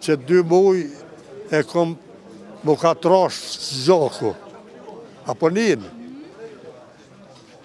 Që dy muj m'u ka trash gjoku. Apo nin.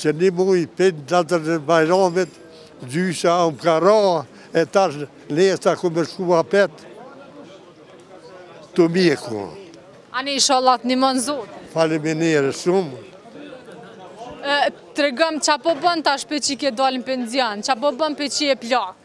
Që një muj prej datës e bajramit gjysha um ka ra e tash nesër kom me shku apet te mjeku. Ani inshallah të nimon Zoti. Faleminderit shumë. Tregom ça po bën tash qi ke dal n'pension, ça po bën qi je plak.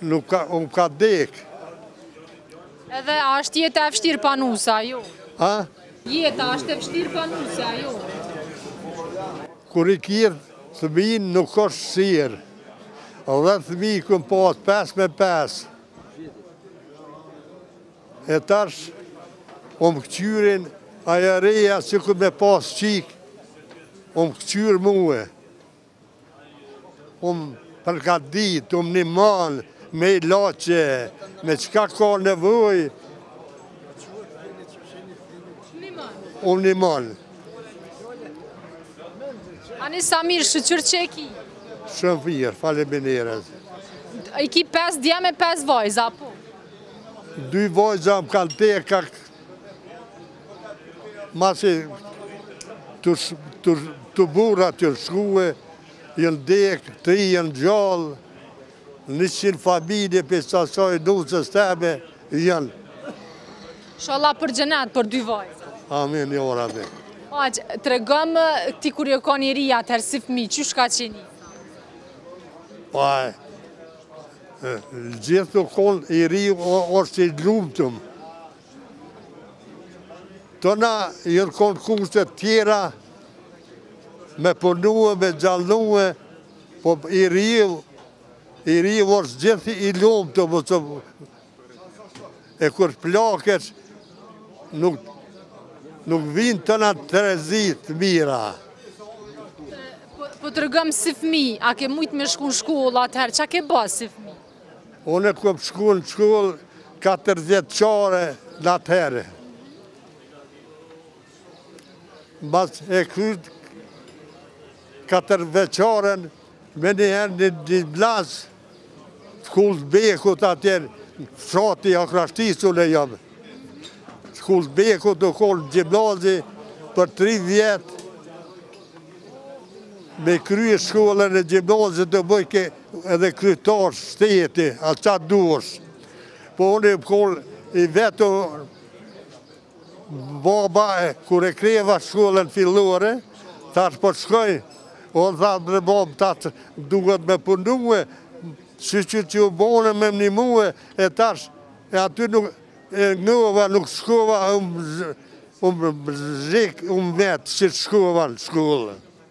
Nuk ka, um ka dek. Edhe a është jetë e fështirë pa nuse, a jo? A? Jetë a është e fështirë pa nuse, a jo? Kur i ki fmijën nuk është vshtirë. Dhe fmi kem pasë, pesë me pesë. E tash, um këqyrin, ajo reja që kur e kem pasë qikë, um këqyrë mue. Um përgatit, um nimon me ilaqe, me çka kam nevojë, um nimon. Ani sa mirë, shyqyr që e ki. Shumë mirë, faleminderit. I ki 5 djem e 5 vajza, po? Dy vajza më kanë dek, Masi të burrat janë shkue, janë dek, tri janë gjallë, në këtë familje prej asaj nuses teme janë. Ishalla për xhenet, për dy vajzat. Amin, ja rabi. Axhë, tregom ti kur je kon i ri atëherë si fëmi, qysh ka qenë? Po, gjithë tu konë i ri është i lumtun. Tona jon kon kushtet tjera me punue, me gjallnue, po i riu, i riu është gjithë i lumtun. E kur plakesh, nuk nuk vinë tona rrezet e mira. Po tregom si fmi, a ke mujtë me shku në shkollë atëherë, çka ke ba si fmi? Unë kom shku në shkollë katërvjeçare atëherë. Mbasi e kryta katërvjeçaren menjëherë në gjimnaz n'Skënderbegut atëherë fshati Akrashticë unë jam. Skënderbegut u konë gjimnazi për tri vjetë me krye shkollën e gjimnazit të bëjke Edhe kryetar shteti, a çka dush. Po unë jam kon i vetëm baba e kur e kreva shkollën fillore, tash po shkoj, o tha bre bab tash duhet me punue, sikur që u bone me m'nimue, e tash e aty nuk e ngova, nuk shkova, ika unë vetë e shkova në shkollë.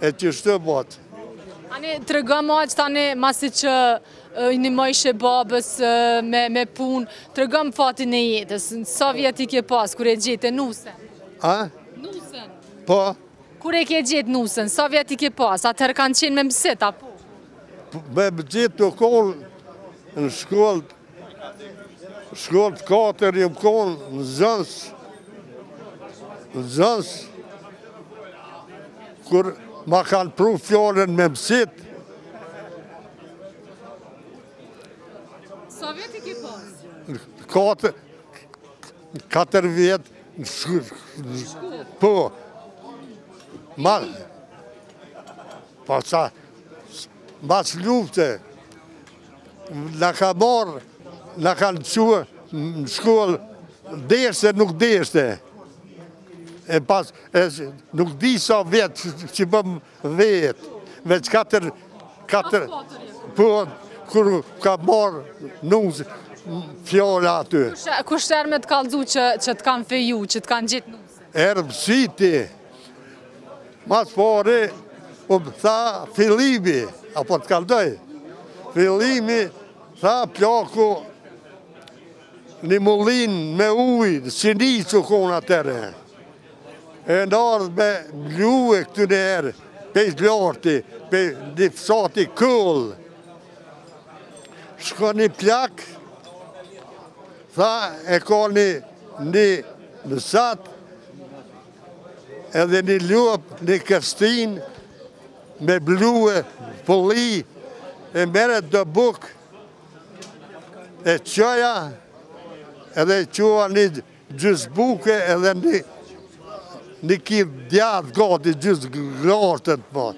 E kështu u bo. Ani, tregom axhë tani, masi që i nimojshe babës me punë, tregom fatin e jetës, sa vjet i ke pasë, kur e gjete nusen? A? Nusen. Po? Kur e ke gjetë nusen, sa vjet i ke pasë, atëherë kanë qenë me msit, apo? Me msit, tu kon në shkollë, Shkollë, n'katër jom kon nxënës, nxënës, kur ma kanë pru fjallën me msit. Sa vjet i ke pas? Katër, katër vjet në shkollë. Po, ma, pa qa, mas lufte, Na kanë marrë, na kanë çu në shkollë, deshte, nuk deshte. E pas, e, nuk di sa vjet që bom vetë, veç katër, katër, po, kur kam marrë nuse, fjalën aty. Kush, kush erdh me të kallzu që, që të kanë feju, që të kanë gjetë nuse? Erdh msiti. Ma s'pari m'tha fillimi, a po të kallzoj, fillimi, tha plaku, një mulli me ujë, si niç u kon atëherë, e kanë ardhë me blu këtu niherë, pej larti, pej një fshati këllë, shko një plak, tha e ka një një nësat, Edhe një lup, një kërstin, me blu, pëlli, e merret do bukë, e çoja, edhe e çoja një gjys bukë, edhe një kile djath gati, gjys gërtët, po.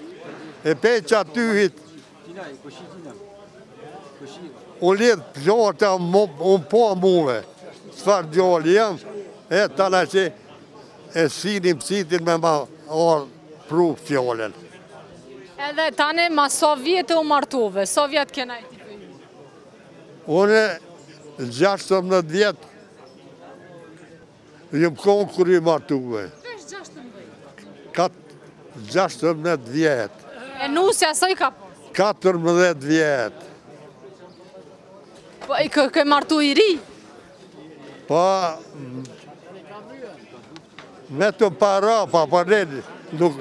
E peqa tyhit, U lidh plota un po muve. Çfarë djali jam? E tana e çoi ni msit me m'a pru fjalën. Edhe tani mas sa vjet u martove? Sa vjet keni ndejt feju? Unë 16 vjet. Jam kon kur i martume. Tash gjashtëmbëdhjetë. Kat gjashtëmbëdhjetë vjet. E nusja sa i ka pasë? Katërmbëdhjetë vjet. Po ti je martu i ri? Po me t'parë, pa pa ne nuk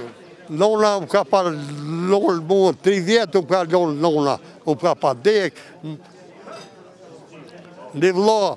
Nona më ka pa lonë mu, tri vjeç më ka lonë nona, më ka pa dekë, një vlla,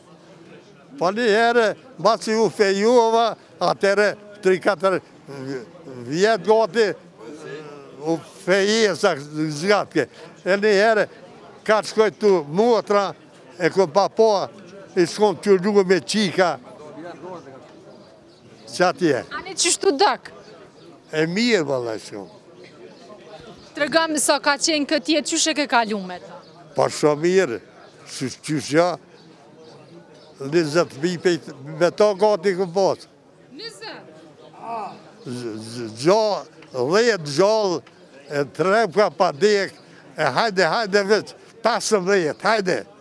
Po një herë, masi u fejova, atëherë, tri, katër vjetë gati, e fejesa zgatke. E një herë, kah shkoj te motra, e kom pa po, i shkojke tu lujtë me çika. Qajo e? Ani qysh t'u dok? E mirë, valla shumë. Tregomë sa keni qenë këtë jetë, qysh ke kalu me të? Pa shumë mirë, qysh jo, nizet fmi qe, me ta gati kem pasë. Nizet? Gjallë, dhjetë gjallë, e tre m'kanë pa dekë, e hajde, hajde vëtë, pasë dhjetë, hajde.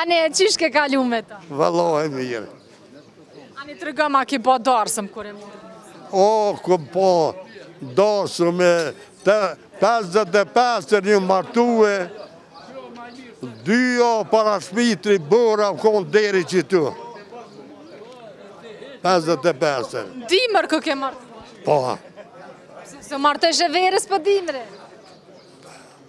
Ani, e qysh ke kalu me ta? Valla, mirë. Ani, tregom, a ki bo darsëm kur e more? O, kem bo darsëm e në 55-tën jom martue, dy javë para Shmitrit bora u konë deri qitu. 55-tën. Dimrit u ke martue? Po. Pse s'u martojshe verës por po dimrit?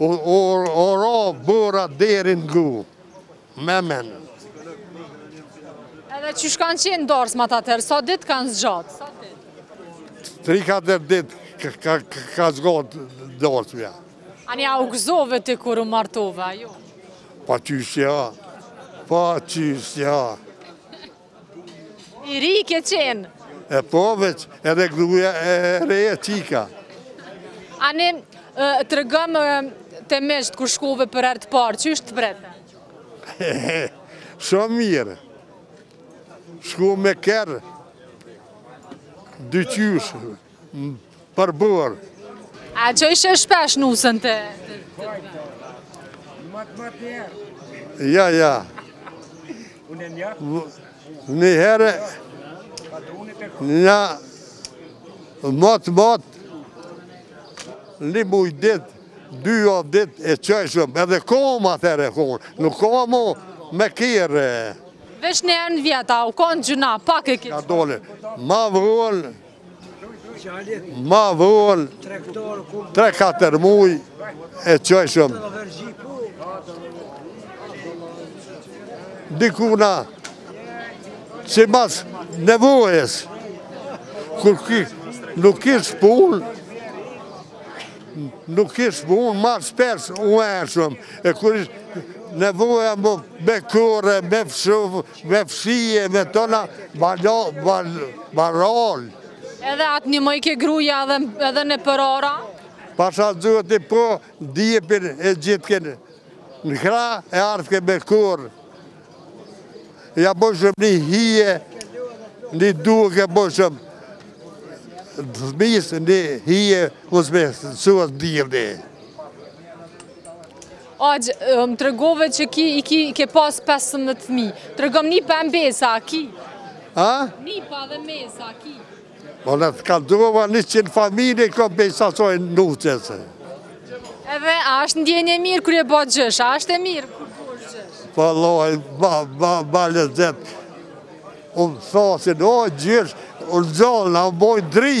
O bo bora deri në gu me men. Edhe qysh kanë qenë darsmat atëherë, sa ditë kanë zgjatë? Sa ditë? Tri katër ditë ka ka zgjatë darsma. Ani a u gëzove ti kur u martove, a jo? Pa qysh jo. Pa qysh jo. I ri ke qenë. E po veç, edhe gruja e reja çika. Ani tregom te miqtë kur shkove për herë të parë, qysh të pritën? Shumë mirë. Shku me kerr, dy qysh. për bur. A e shihshe shpesh nusën të... Në motmot njëherë. Ja, ja. Unë e njëherë? Një herë... Në... Motmot... Një muj ditë, dy javë ditë e qeshëm, edhe komë atëherë u konë, nuk komë me kerr. Veç njëherë në vjet, a u konë gjinja, pak e kerr? Ka dalë, ma vonë, Ma von 3-4 muj e çojshum. Dikuna si mas nevojes, kur ki nuk kish pun, nuk kish pun, ma shpes u e shumë, e kur ish nevoja më me kore, me fshi, Me fshi, me tona, ma rrallë. Edhe atëhere mjelke gruja edhe nëpër ara. Pasha duhet me bo djepin e ngjitke në krah e ardhke me korr. Ja bojshëm një hije, një duke e bojshëm fëmis një hije, mësme suat djepin. Axh, më tregove që ki, i ki, ke pas 15 fëmi. Tregomë nipa e mbesa, a ki? A? Nipa dhe mbesa, a ki? Po në të kaldrova njëqind familje, ka besa në nutës. Edhe, a është ndjenje mirë kur je bo gjysh, a është e mirë kur bo gjysh? Po loj, ma, ma, ma lezet, kur më thojshin, o gjysh, unë gjallë, a më bojnë dri.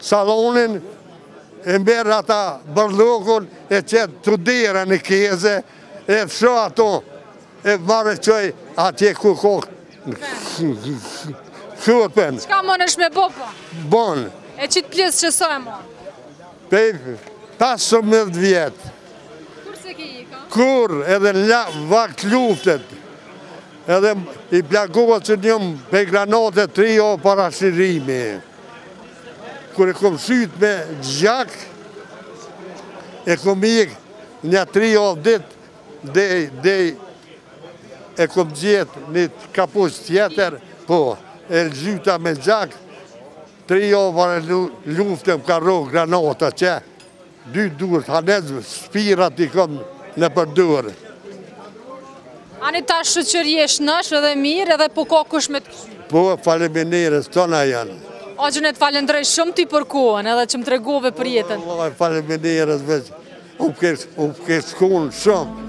Sallonin e mledh atë bërllokun e qet tu dera në kese e shti ato e marr çoj atje ku ka shupën çka mun me bo po? bon e qitë pjesë që sa e man pesëmdhet vjet kur se ki ka? kur edhe n'vakt luftet Edhe i plaguan që jom pej granate tri jav para çlirimi. Kur e kom zhyt me gjak, e kom hek nja tri jav dit, deri, deri, e kom gjet një kapuç tjetër, po, e zhyta me gjak, tri jav para lufte më ka ra granata që, Dy duart anësh, cifllat i kom nëpër duar. Ani ta shyqyr je shnosh edhe mirë edhe po ka kush me të kqyr. Po, faleminderës, tona janë. O gjysh të falënderoj shumë ti për kohën edhe që më tregove për jetën. O, o, o, faleminderës, veç, u përkushtun shumë.